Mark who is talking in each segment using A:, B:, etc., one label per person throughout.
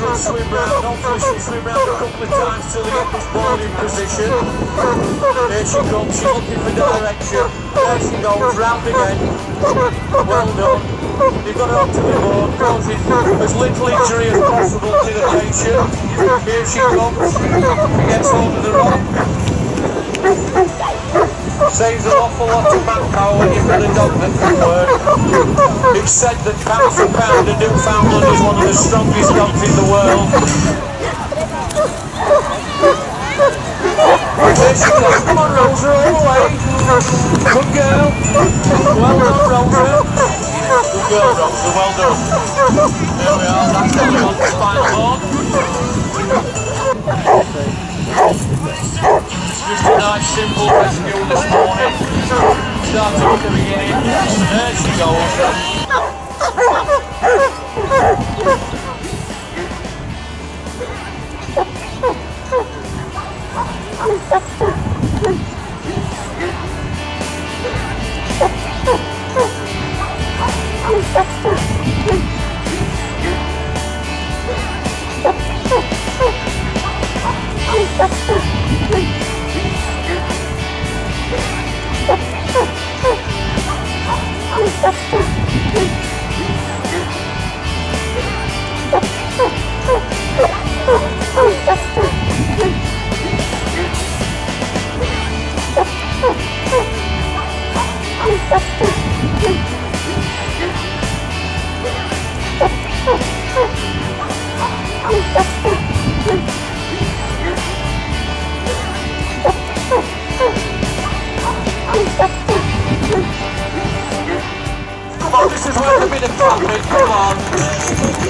A: Will swim round, hopefully she'll swim round a couple of times till they get this board in position. There she comes, she's looking for direction. There she goes, round again. Well done. You've got her onto the board, causing as little injury as possible to the patient. Here she comes, gets hold the Saves an awful lot of manpower when you've got a dog that can work. It's said that pound for pound, a Newfoundland is one of the strongest dogs in the world. There she goes. Come on, Rosa, all the way. Good girl. Well done, Rosa. Good girl, Rosa. Well done. There we are. That's the final board. Just a nice, simple rescue this morning. Starting at the beginning. There she goes. Come on, this is worth a bit of clapping.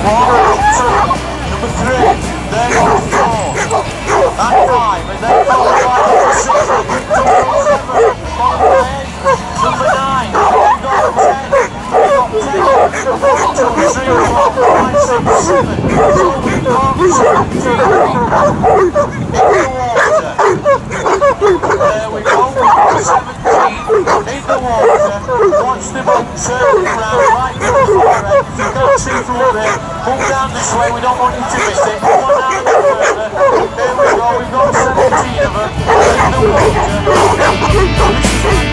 A: On. Number three, there goes four. And five, and then goes five to six. Number seven, by eight. Number nine, then goes ten. Got ten. One, two, three, four, five, six, seven. So we've got seventeen people in the water. There we go. 17 in the water. Watch the boat turn around right to the far end. You can't see through there. Pull down this way. We don't want you to miss it. Come on down a further. There we go. We've got 17 of them. This is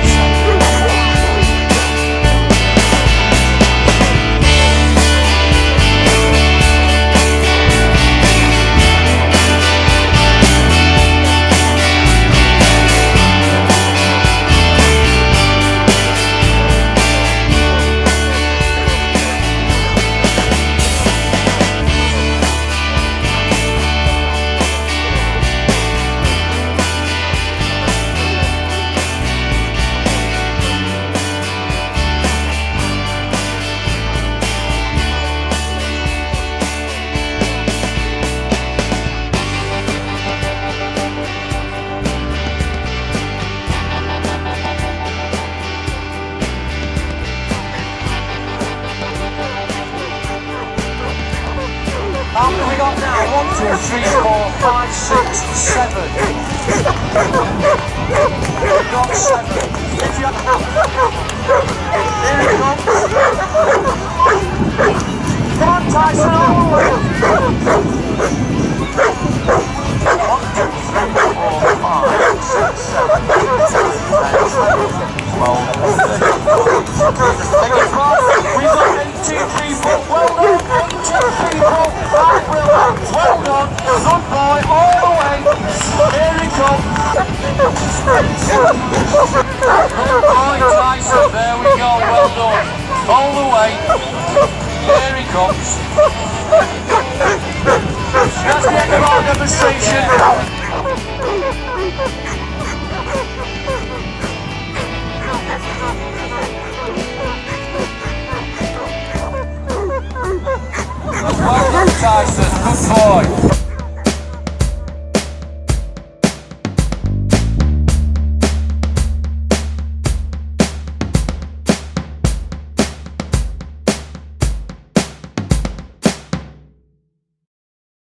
A: How many we got now? One, two, three, four, five, six, seven. We've got seven. If you Here it comes. Come on, Tyson, Right, Tyson, there we go, well done. All the way. Here he comes. That's the end of our Tyson. Good boy.